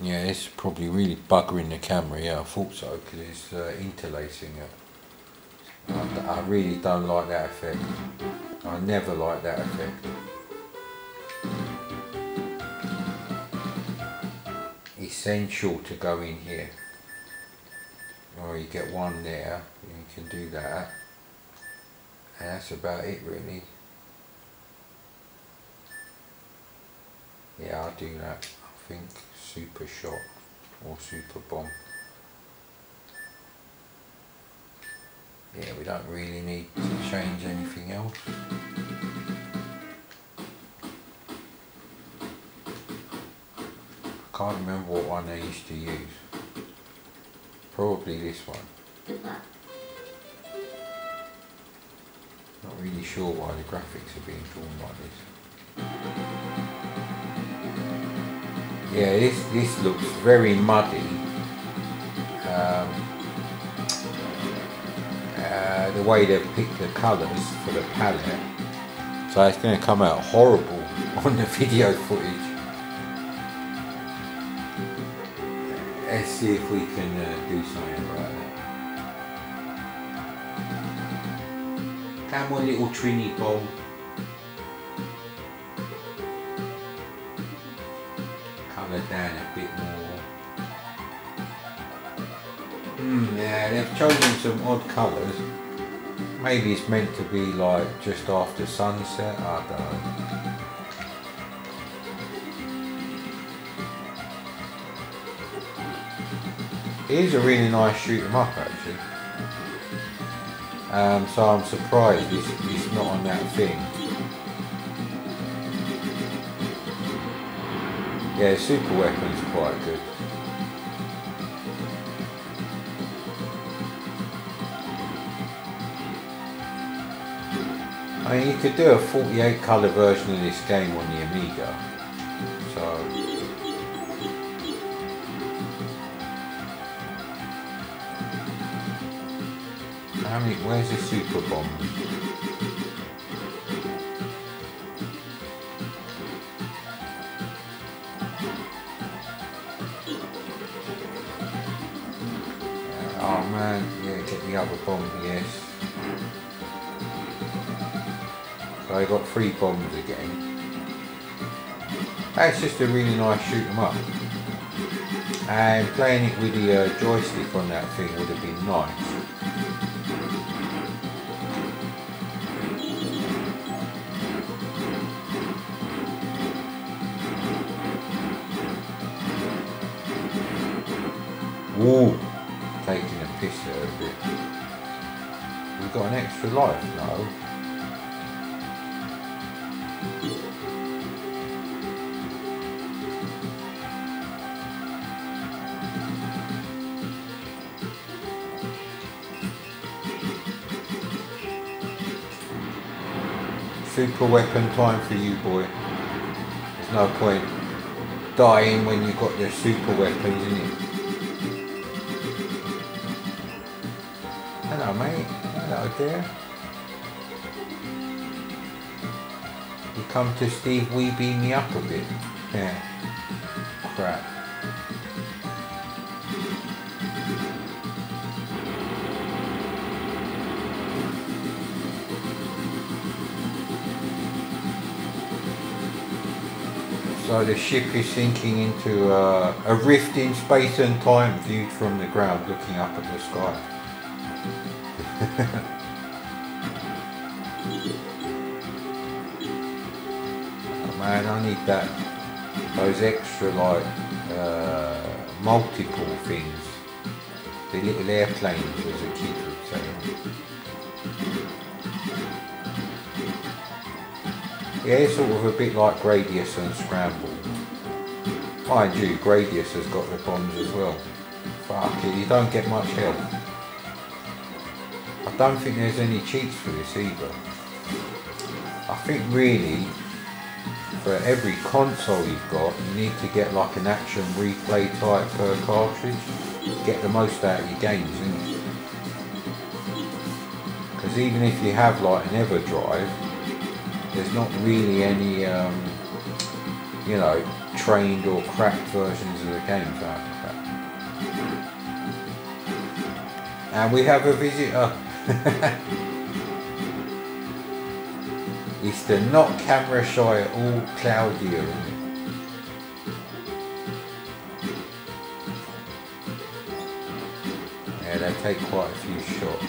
Yeah, it's probably really buggering the camera. Yeah, I thought so because it's uh, interlacing it. I, I really don't like that effect. I never like that effect. Essential to go in here. Or you get one there, you can do that. And that's about it really. Yeah, I'll do that. I think super shot or super bomb. Yeah, we don't really need to change anything else. I can't remember what one I used to use. Probably this one. Not really sure why the graphics are being drawn like this. Yeah, this, this looks very muddy. Um, uh, the way they've picked the colours for the palette. So it's going to come out horrible on the video footage. Let's see if we can uh, do something about it. Come on little Trini. Down a bit more. Hmm, yeah, they've chosen some odd colours. Maybe it's meant to be like just after sunset, I don't know. It is a really nice shoot 'em up actually. Um, so I'm surprised it's, it's not on that thing. Yeah, super weapon's quite good. I mean, you could do a 48 colour version of this game on the Amiga. So? Where's the super bomb? Man, yeah, get the other bomb, yes. So I got three bombs again. That's just a really nice shoot 'em up. And playing it with the uh, joystick on that thing would have been nice. Super weapon time for you, boy. There's no point dying when you've got your super weapons, in it? Hello, mate. Hello, dear. You come to Steve we Weeby me up a bit? Yeah. Crap. So the ship is sinking into uh, a rift in space and time viewed from the ground looking up at the sky. oh man, I need that. Those extra like uh, multiple things. The little airplanes as a kid would say. Yeah, it's sort of a bit like Gradius and Scramble. Mind you, Gradius has got the bombs as well. Fuck it, you don't get much help. I don't think there's any cheats for this either. I think really, for every console you've got, you need to get like an action replay type per cartridge. Get the most out of your games, Because even if you have like an EverDrive, there's not really any, um, you know, trained or cracked versions of the games. Oh, crap. And we have a visitor. it's the not camera shy at all Claudia. Yeah, they take quite a few shots.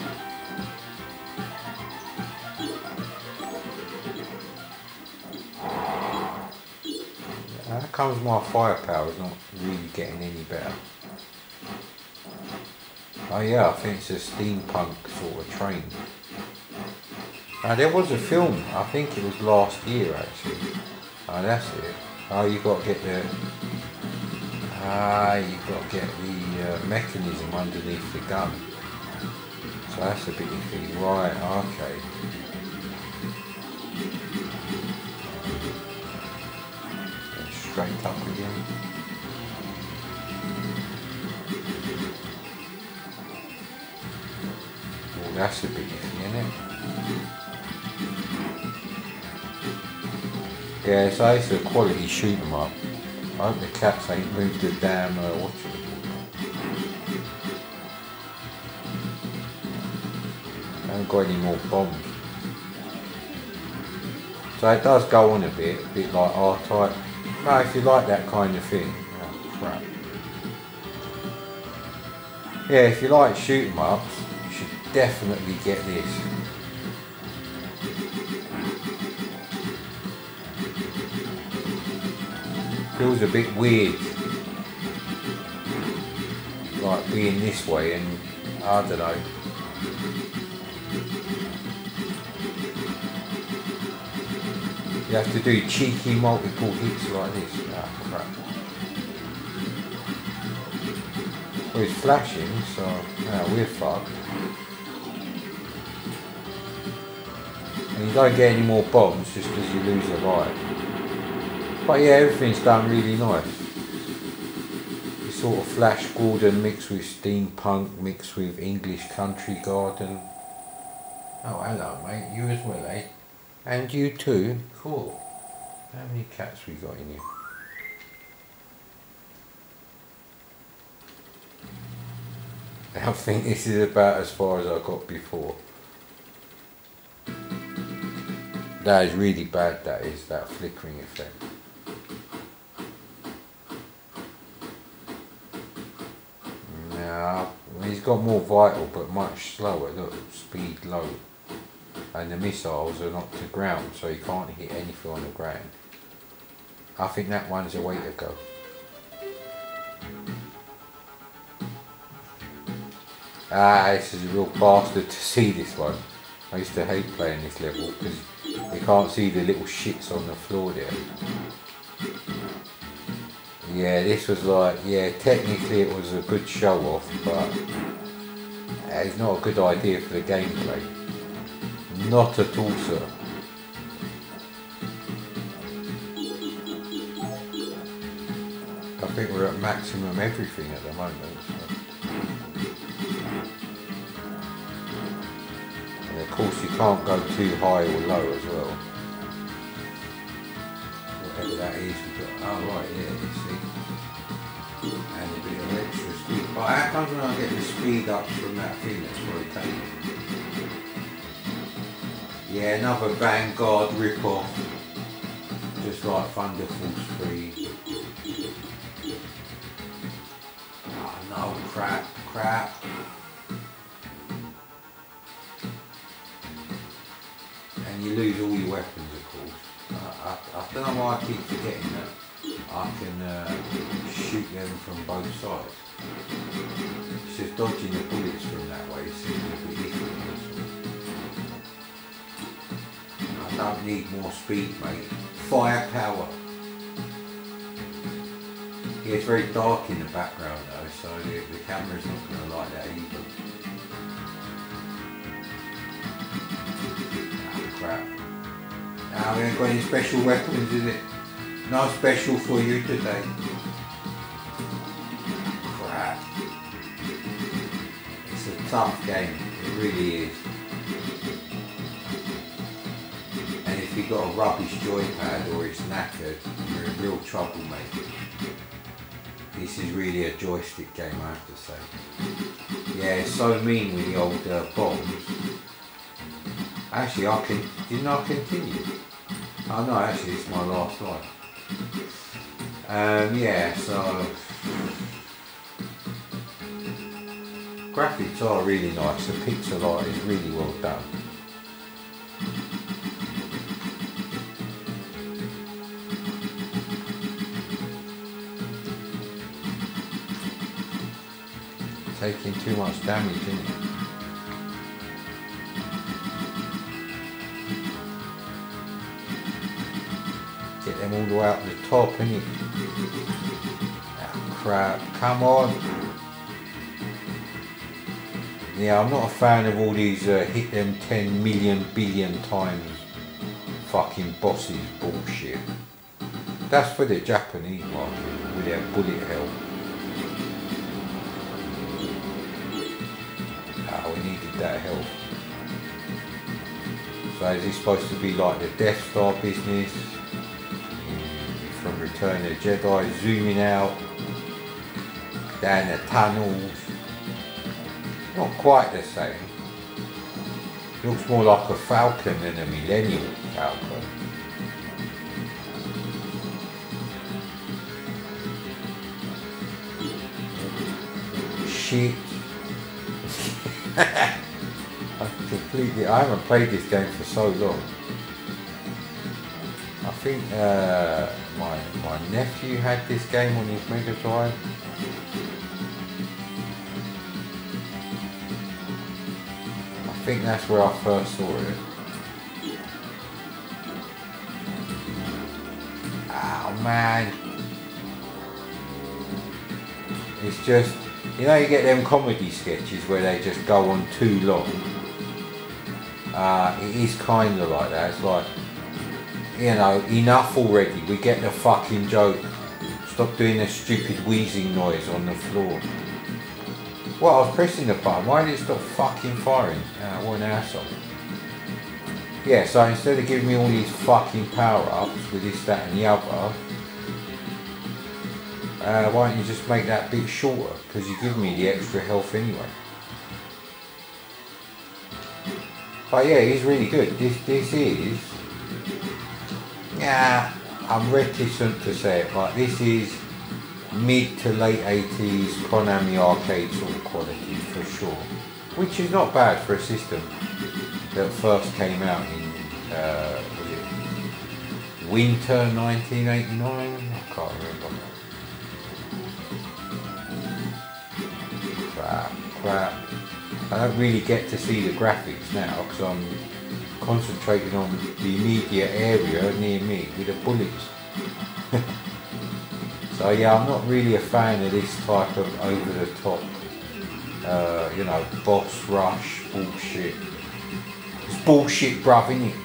How comes my firepower is not really getting any better? Oh yeah, I think it's a steampunk sort of train. Uh, there was a film, I think it was last year actually. Oh, that's it. Oh, you got to get the... Ah, you got to get the uh, mechanism underneath the gun. So that's a bit iffy. Right, okay. Straight up again. Oh, that's a bit iffy, isn't it? Yeah, so it's a quality shoot 'em up. I hope the cats ain't moved the damn, uh, what's it I haven't got any more bombs. So it does go on a bit, a bit like R-Type. No, if you like that kind of thing. Oh, crap. Yeah, if you like shoot 'em ups, you should definitely get this. Feels a bit weird. Like being this way and I don't know. You have to do cheeky multiple hits like this. Ah, crap. Well, it's flashing, so we're fucked. And you don't get any more bombs just because you lose a life. But yeah, everything's done really nice. It's sort of Flash Gordon mixed with steampunk, mixed with English country garden. Oh, hello, mate. You as well, eh? And you too? Cool. How many cats we got in here? I think this is about as far as I got before. That is really bad, that is, that flickering effect. Now, he's got more vital but much slower, look, speed low and the missiles are not to ground so you can't hit anything on the ground. I think that one's a way to go. Ah, this is a real bastard to see this one. I used to hate playing this level because you can't see the little shits on the floor there. Yeah, this was like, yeah, technically it was a good show off, but it's not a good idea for the gameplay. Not at all, sir. I think we're at maximum everything at the moment. So. And of course you can't go too high or low as well. Whatever that is, you've oh right, yeah, you see. And a bit of extra speed. But how comes when I get the speed up from that thing that's rotating? Yeah, another Vanguard rip-off. Just like Thunder Force 3. Oh no, crap, crap. And you lose all your weapons, of course. I, I, I don't know why I keep forgetting that I can uh, shoot them from both sides. It's just dodging the bullets from that way seems a bit difficult. Don't need more speed, mate. Firepower. Yeah, it's very dark in the background though, so the, the camera's not going to like that either. Crap. Now we ain't got any special weapons, is it? No special for you today. Crap. It's a tough game, it really is. If you've got a rubbish joypad or it's knackered, you're in real trouble, mate. This is really a joystick game, I have to say. Yeah, it's so mean with the old uh, bombs. Actually, I can. Didn't I continue? Oh no, actually, it's my last one. Um, yeah, so graphics are really nice. The pixel art is really well done. Too much damage, isn't it? Get them all the way up the top, innit? Ah, crap, come on! Yeah, I'm not a fan of all these uh, hit them 10 million billion times fucking bosses bullshit. That's for the Japanese market with their bullet hell. So is this supposed to be like the Death Star business? From Return of the Jedi, zooming out, down the tunnels. Not quite the same. Looks more like a Falcon than a Millennium Falcon. Shit. I completely. I haven't played this game for so long. I think uh, my my nephew had this game on his Mega Drive. I think that's where I first saw it. Oh man. It's just, you know you get them comedy sketches where they just go on too long. Uh, it is kind of like that. It's like, you know, enough already. We get the fucking joke. Stop doing the stupid wheezing noise on the floor. Well, I was pressing the button. Why did it stop fucking firing? Uh, what an asshole. Yeah, so instead of giving me all these fucking power-ups with this, that and the other, uh, why don't you just make that bit shorter? Because you give me the extra health anyway. But yeah, he's really good. This this is yeah, I'm reticent to say it, but this is mid to late 80s Konami arcade sort of quality for sure. Which is not bad for a system that first came out in uh, winter 1989? I can't remember. Crap, crap. I don't really get to see the graphics now because I'm concentrating on the immediate area near me with the bullets. so yeah, I'm not really a fan of this type of over the top, uh, you know, boss rush bullshit. It's bullshit, bruv, isn't it?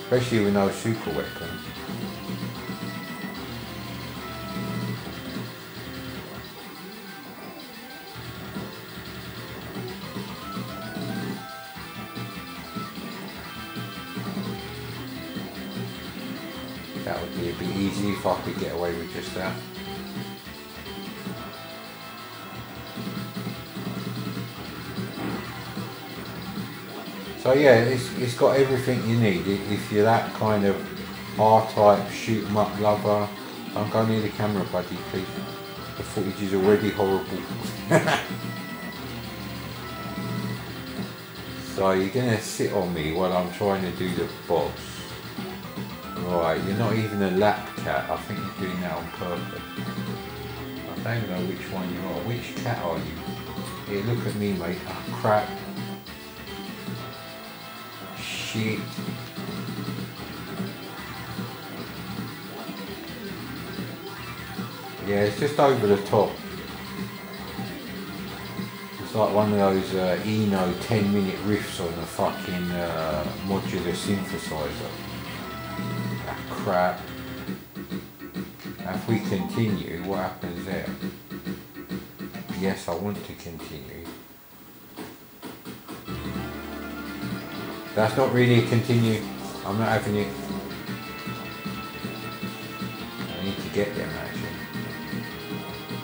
Especially with no super weapons. I could get away with just that. So yeah, it's, it's got everything you need. If you're that kind of R-type shoot 'em up lover, don't go near the camera, buddy, please. The footage is already horrible. so you're gonna sit on me while I'm trying to do the boss. Right, you're not even a lap cat. I think you're doing that on purpose. I don't know which one you are. Which cat are you? Here, look at me, mate. Ah, crap. Shit. Yeah, it's just over the top. It's like one of those uh, Eno 10 minute riffs on a fucking uh, modular synthesizer. Ah, crap. If we continue, what happens there? Yes, I want to continue. That's not really a continue. I'm not having it. I need to get them actually.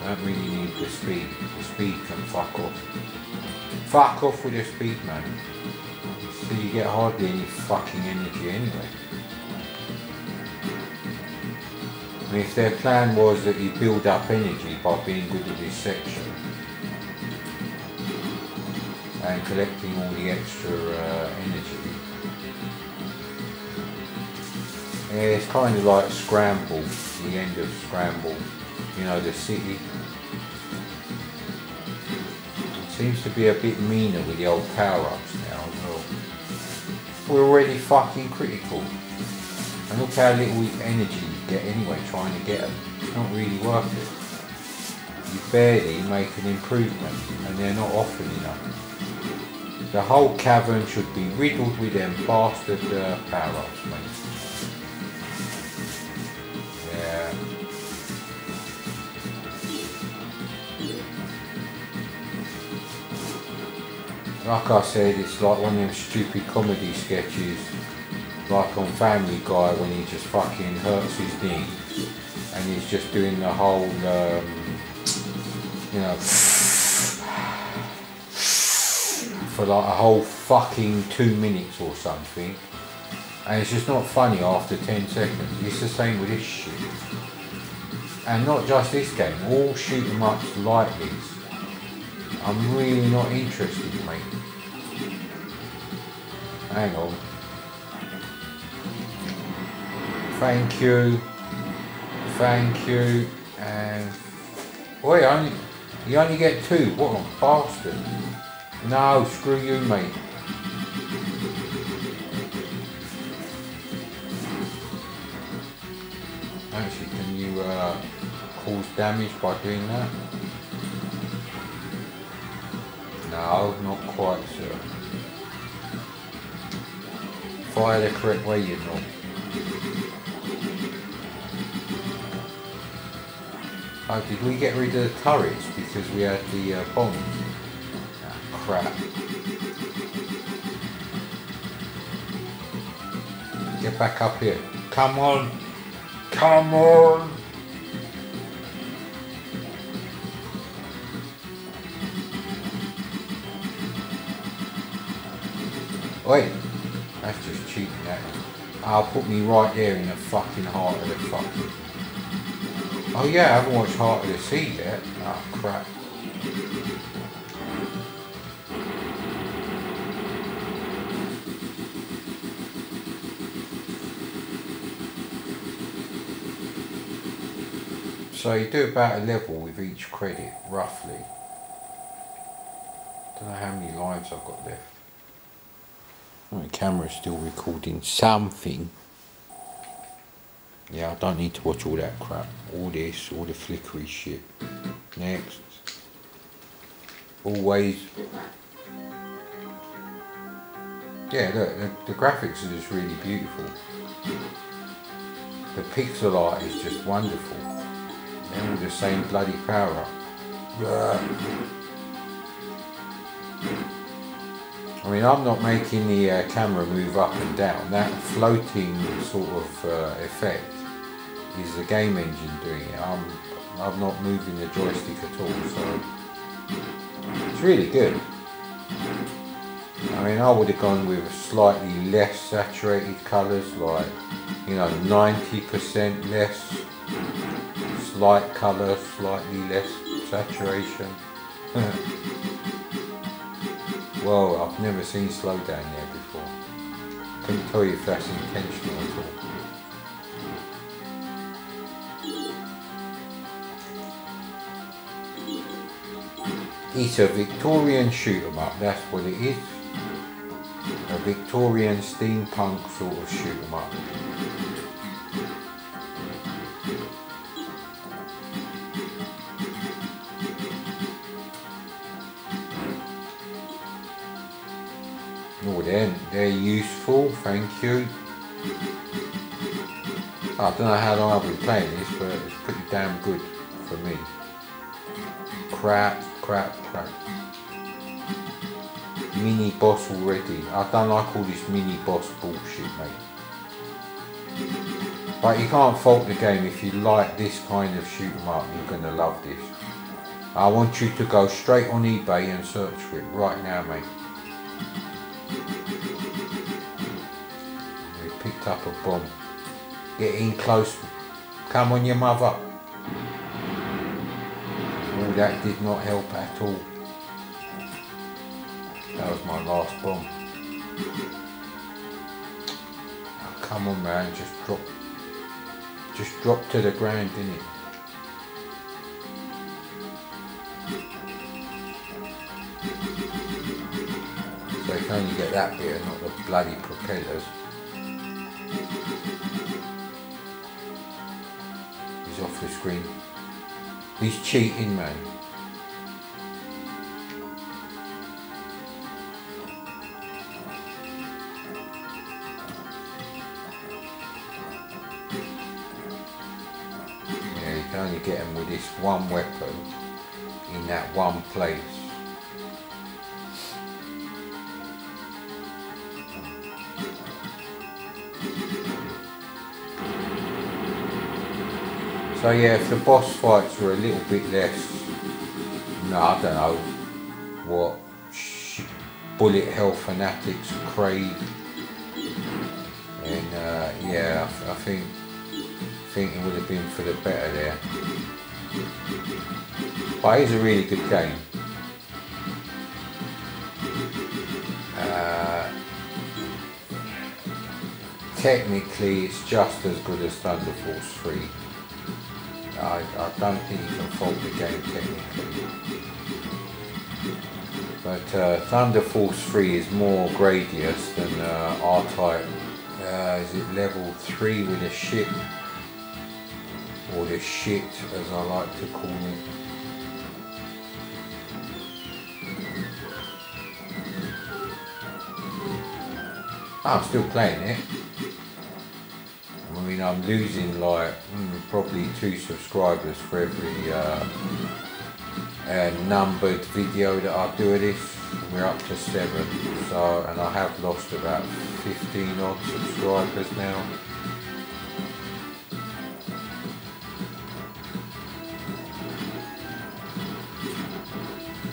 I don't really need the speed. The speed can fuck off. Fuck off with the speed, man. So you get hardly any fucking energy anyway. Mean, if their plan was that you build up energy by being good at this section and collecting all the extra uh, energy, yeah, it's kind of like Scramble, the end of Scramble, you know, the city. It seems to be a bit meaner with the old power-ups now as well. We're already fucking critical. And look how little energy get anyway trying to get them. It's not really worth it. You barely make an improvement and they're not often enough. The whole cavern should be riddled with them bastard uh, power-ups, mate. Yeah. Like I said, it's like one of them stupid comedy sketches, like on Family Guy when he just fucking hurts his knee and he's just doing the whole, um, you know, for like a whole fucking two minutes or something. And it's just not funny after 10 seconds. It's the same with this shit. And not just this game, all shoot 'em ups like this. I'm really not interested, mate. Hang on. Thank you. Thank you. And wait, only you only get two. What a bastard. No, screw you, mate. Actually, can you uh, cause damage by doing that? No, not quite, sir. Fire the correct way, you know. Oh, did we get rid of the turrets because we had the uh, bombs? Ah, crap. Get back up here. Come on. Come on. Wait. That's just cheating, that. I'll put me right there in the fucking heart of the fucking... Oh yeah, I haven't watched Heart of the Sea yet. Oh crap. So you do about a level with each credit, roughly. Don't know how many lives I've got left. My camera's still recording something. Yeah, I don't need to watch all that crap. All this, all the flickery shit. Next. Always. Yeah, look, the, the graphics are just really beautiful. The pixel art is just wonderful. All the same bloody power up. I mean, I'm not making the uh, camera move up and down. That floating sort of uh, effect is the game engine doing it. I'm, I'm not moving the joystick at all, so it's really good. I mean, I would have gone with slightly less saturated colours, like, you know, 90% less, slight colour, slightly less saturation. Well, I've never seen slow down there before. Couldn't tell you if that's intentional at all. It's a Victorian shoot 'em up, that's what it is. A Victorian steampunk sort of shoot 'em up. Oh, they're, they're useful, thank you. I don't know how long I've been playing this, but it's pretty damn good for me. Crap, crap, crap. mini boss already. I don't like all this mini boss bullshit, mate. But you can't fault the game if you like this kind of shoot 'em up. You're gonna love this. I want you to go straight on eBay and search for it right now, mate. We picked up a bomb. Get in close. Come on, your mother. That did not help at all. That was my last bomb. Oh, come on, man. Just drop. Just drop to the ground, didn't it? So you can only get that bit and not the bloody propellers. He's off the screen. He's cheating, me. Yeah, you can only get him with this one weapon in that one place. So yeah, if the boss fights were a little bit less, no, I don't know, what bullet hell fanatics crave. And uh, yeah, I, I think think it would have been for the better there. But it is a really good game. Uh, technically, it's just as good as Thunder Force 3. I, I don't think you can fault the game technically. But uh, Thunder Force 3 is more gradius than uh, R-Type. Uh, is it level 3 with a ship? Or the shit as I like to call it. I'm still playing it. I mean, I'm losing like probably two subscribers for every uh, uh, numbered video that I do of this. We're up to seven, so and I have lost about 15 odd subscribers now.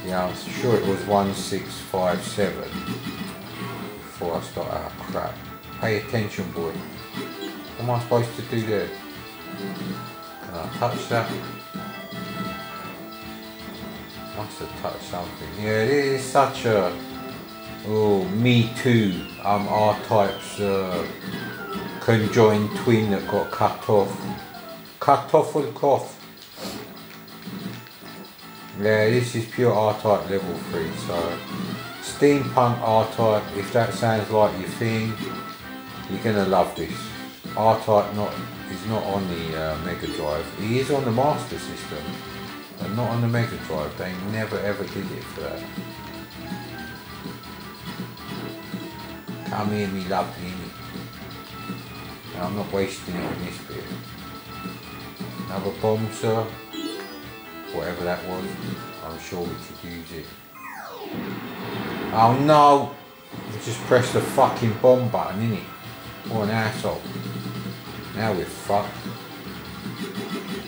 Yeah, I'm sure it was 1657 before I start. Ah, crap. Pay attention, boy. Am I supposed to do there? Can I touch that? Must have touched something. Yeah, it is such a. Oh, me too. I'm R-Type's uh, conjoined twin that got cut off. Cut off with cloth. Yeah, this is pure R-Type level 3, so steampunk R-Type, if that sounds like your thing, you're gonna love this. R-Type not is not on the uh, Mega Drive. He is on the Master System, but not on the Mega Drive. They never ever did it for that. Come here, me lovely. No, I'm not wasting it on this bit. Another bomb, sir. Whatever that was, I'm sure we could use it. Oh no! I just pressed the fucking bomb button, innit? What an asshole. Now we're fucked.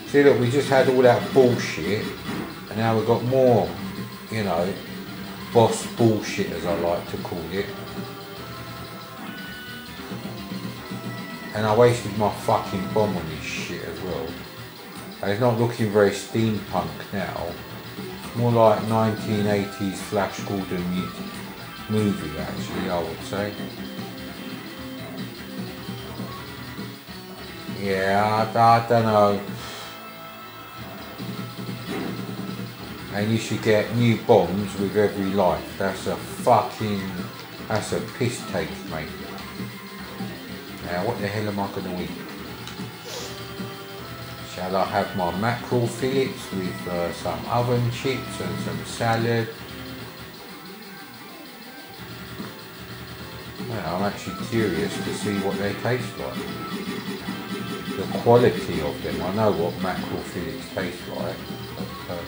See look, we just had all that bullshit and now we've got more, you know, boss bullshit as I like to call it. And I wasted my fucking bomb on this shit as well. And it's not looking very steampunk now. It's more like 1980s Flash Gordon movie actually, I would say. Yeah, I, don't know. And you should get new bombs with every life. That's a fucking, that's a piss take, mate. Now, what the hell am I going to eat? Shall I have my mackerel fillets with uh, some oven chips and some salad? Well, I'm actually curious to see what they taste like. The quality of them, I know what mackerel fillets taste like. But, uh,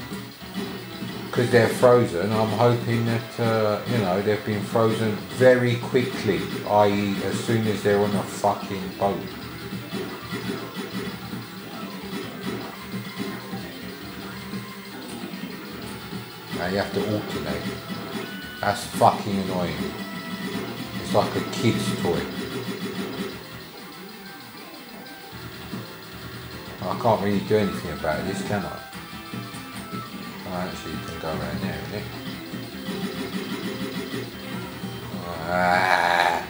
because they're frozen, I'm hoping that, uh, you know, they've been frozen very quickly, i.e. as soon as they're on a fucking boat. Now you have to alternate. That's fucking annoying. It's like a kid's toy. Can't really do anything about this, can I? Oh, actually, can go around there, it? Ah,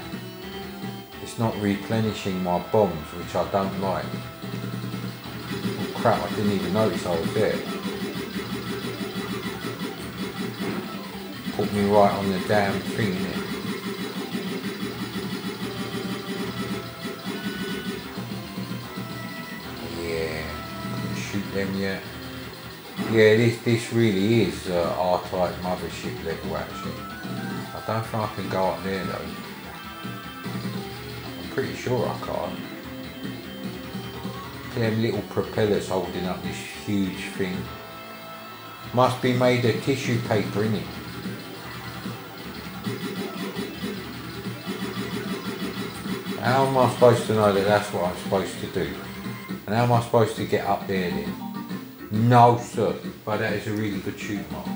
it's not replenishing my bombs, which I don't like. Oh crap, I didn't even notice I was there. Put me right on the damn thing, innit? Shoot them yet. Yeah, this this really is uh, R-Type mothership level actually. I don't think I can go up there though. I'm pretty sure I can't. Them little propellers holding up this huge thing. Must be made of tissue paper, innit? How am I supposed to know that that's what I'm supposed to do? And how am I supposed to get up there then? No, sir. But that is a really good shoot em up.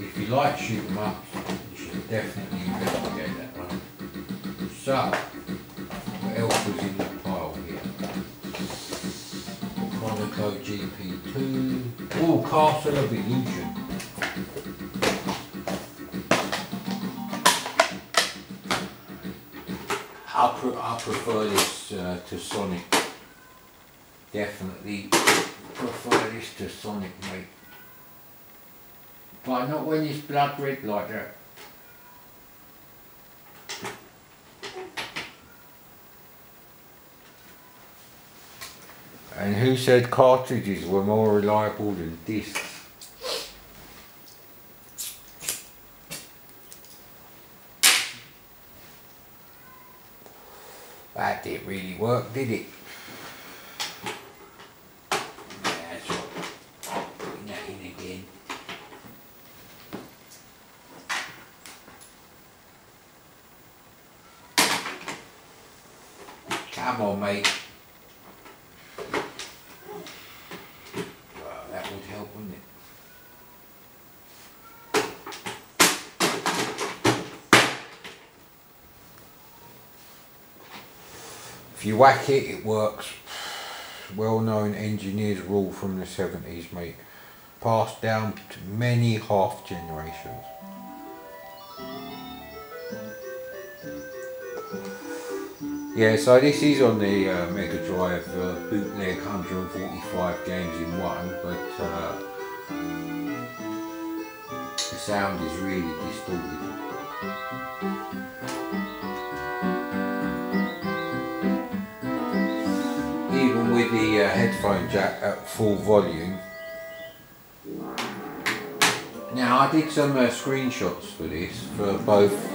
If you like shoot 'em ups, you should definitely investigate that one. So, what else was in the pile here? Monaco GP2. Oh, Castle of Illusion. I, pre I prefer this uh, to Sonic. Definitely prefer this to Sonic, mate. But not when it's blood red like that. And who said cartridges were more reliable than discs? That didn't really work, did it? That's right. Putting that in again. Come on, mate. Well, that would If you whack it, it works. Well-known engineer's rule from the 70s, mate. Passed down to many half generations. Yeah, so this is on the uh, Mega Drive uh, bootleg 145 games in one, but uh, the sound is really distorted. Even with the uh, headphone jack at full volume. Now I did some uh, screenshots for this for both